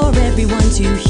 for everyone to